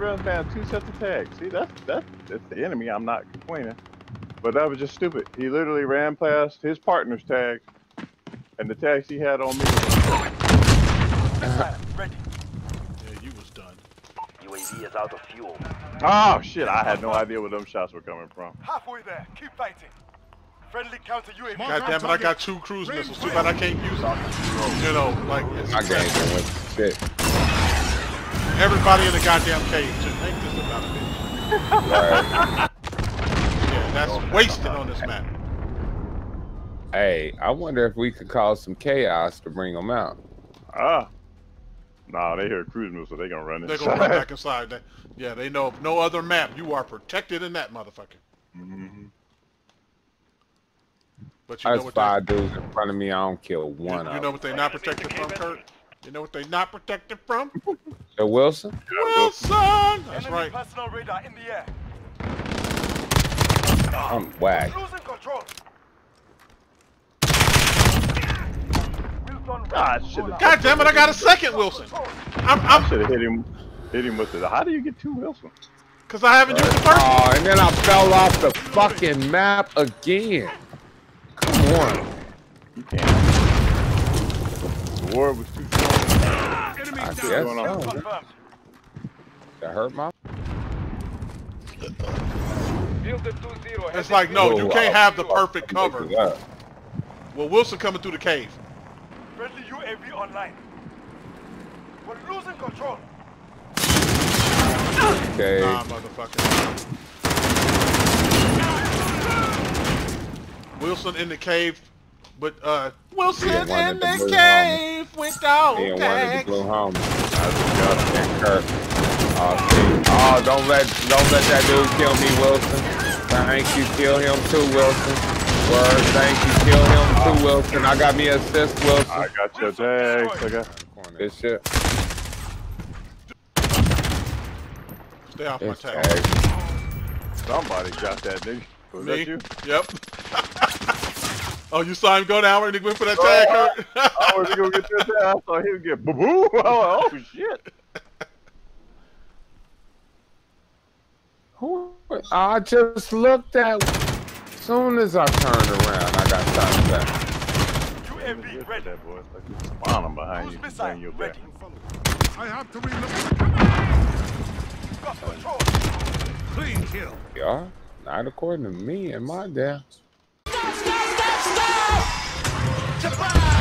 runs down two sets of tags. See, that's that's that's the enemy. I'm not complaining, but that was just stupid. He literally ran past his partner's tag, and the tags he had on me. Missile ready. Yeah, you was done. UAV is out of fuel. Oh shit! I had no idea where them shots were coming from. Halfway there. Keep fighting. Friendly counter UAV. God damn it, I got two cruise missiles. Too bad I can't use them. You know, like, it's My game done shit. Everybody in the goddamn cave should make this about a bitch. Right. Yeah, that's wasted on this map. hey, I wonder if we could cause some chaos to bring them out. Ah. Nah, they hear cruise missile, they gonna run They're gonna run back inside. They- Yeah, they know of no other map. You are protected in that motherfucker. Mm -hmm. But you know There's what they, five dudes in front of me. I don't kill one you of know what they not protected from, Kurt? You know what they're not protected from? So Wheelson? Wheelson! That's Enemy right. personal radar in the air. I'm whack. Losing control. Ah, God damn it, I got a second Wheelson. I'm, I I'm, should have hit him, hit him with it. How do you get two Wheelsons? cause I haven't used the first one. Oh, and then I fell off the fucking map again. Come on. You can't. The war was too strong. Enemy I down. guess going on? so. That hurt my. Build the 2-0. It's like, no, you oh, can't have the Oh, perfect cover. Well, Wheelson coming through the cave. Friendly UAV online. We're losing control. Okay. Nah, motherfucker. Wheelson in the cave, but uh, Wheelson Yeah, one in of the the cave with dog Me and one of the tags. blue homies. And Kirk. Oh, see. oh, don't let don't let that dude kill me, Wheelson. Thank you, kill him too, Wheelson. Word, thank you, kill him too, Wheelson. I got me a assist, Wheelson. I got your tags. I got. Good shit. Stay off my tag. Somebody got that nigga. Was Me? that you? Yep. Oh, you saw him go down and he went for that tag, oh, Kurt? I was gonna get that tag. I thought he would get boo boo. Oh, oh shit. Who? I just looked at. Soon as I turned around, I got shot back. UAV Get ready. that boy. It's like he's spawning behind Cruise you. missile Bang your back. I have to reload. Got control. Clean kill. Yeah, not according to me and my dad. Touchdown! Jabbar!